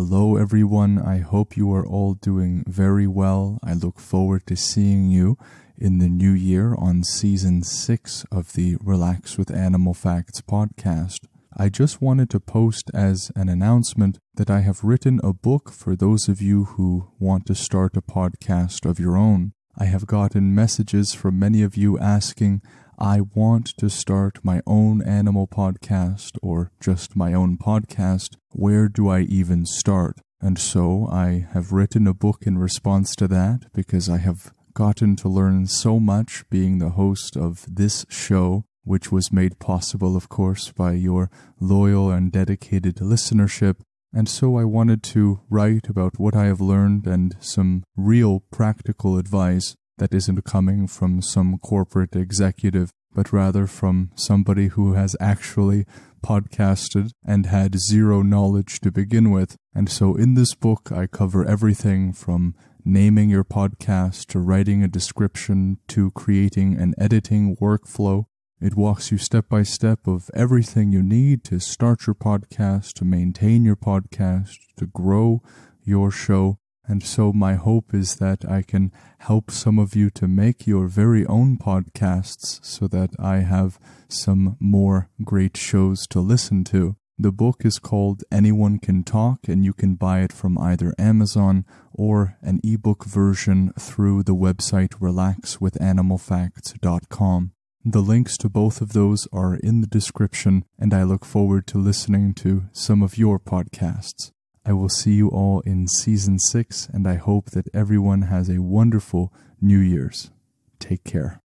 Hello, everyone. I hope you are all doing very well. I look forward to seeing you in the new year on season six of the Relax with Animal Facts podcast. I just wanted to post as an announcement that I have written a book for those of you who want to start a podcast of your own. I have gotten messages from many of you asking, I want to start my own animal podcast or just my own podcast. Where do I even start? And so I have written a book in response to that because I have gotten to learn so much being the host of this show, which was made possible, of course, by your loyal and dedicated listenership. And so I wanted to write about what I have learned and some real practical advice that isn't coming from some corporate executive, but rather from somebody who has actually podcasted and had zero knowledge to begin with. And so in this book, I cover everything from naming your podcast to writing a description to creating an editing workflow. It walks you step by step of everything you need to start your podcast, to maintain your podcast, to grow your show, and so my hope is that I can help some of you to make your very own podcasts so that I have some more great shows to listen to. The book is called Anyone Can Talk, and you can buy it from either Amazon or an ebook version through the website relaxwithanimalfacts.com. The links to both of those are in the description, and I look forward to listening to some of your podcasts. I will see you all in season six, and I hope that everyone has a wonderful New Year's. Take care.